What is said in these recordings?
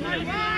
Rush,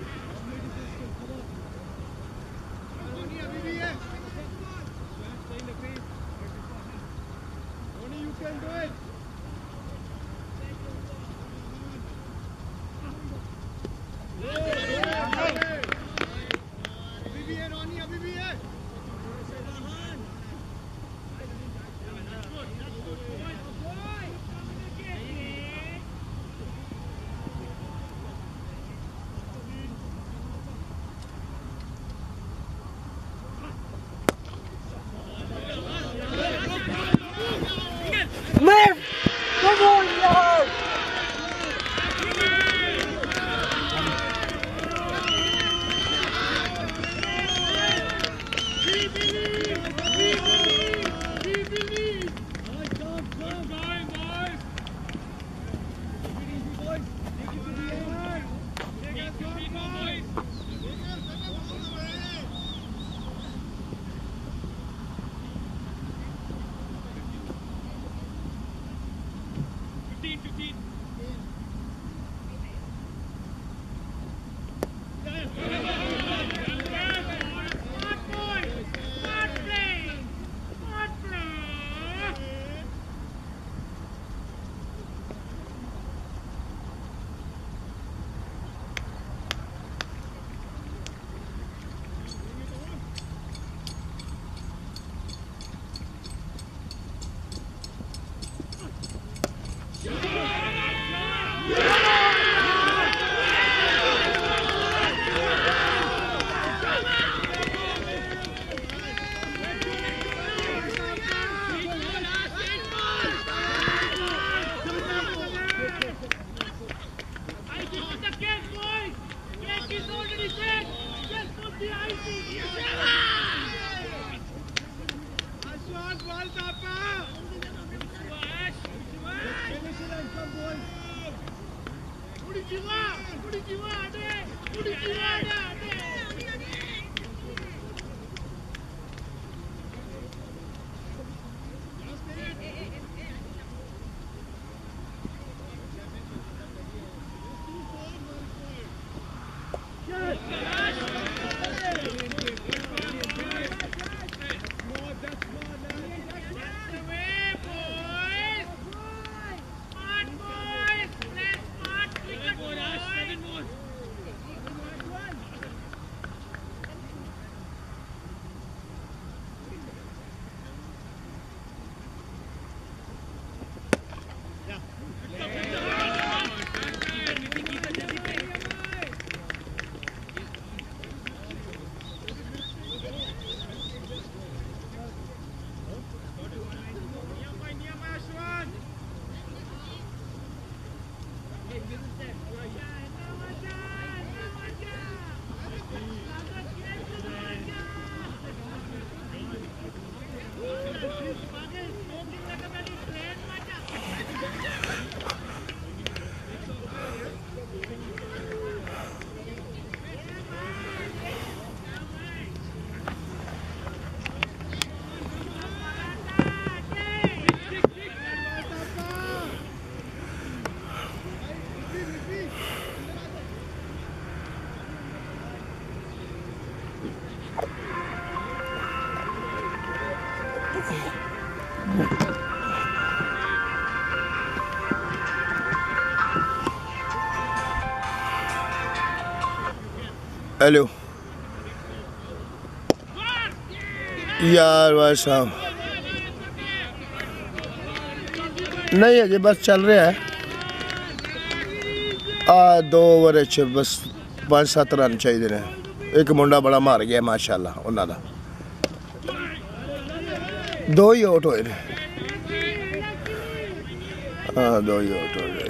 குடிச்சிவா குடிச்சிவா அடே குடிச்சிவா அடே hello यार भाई साहब। नहीं है जी बस चल रहा है। आ, दो ओवर बस पाँच सत्त रन चाहिए ने एक मुंडा बड़ा मार गया, माशाल्लाह उन्होंने दो। ही आउट हो दो ही आउट हो गए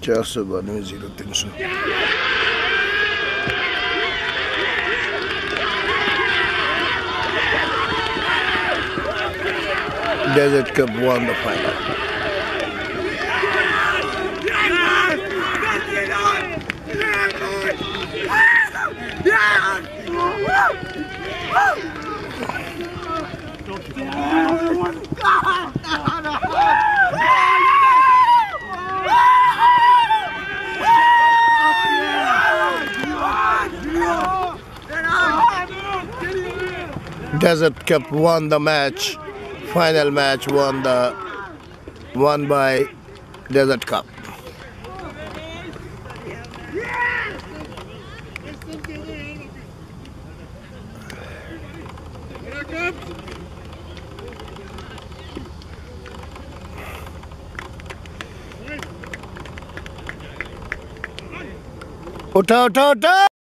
Chelsea'dan 0. Desert Cup won the final. Desert Cup won the match. Final match won the won by Desert Cup. उठा उठा उठा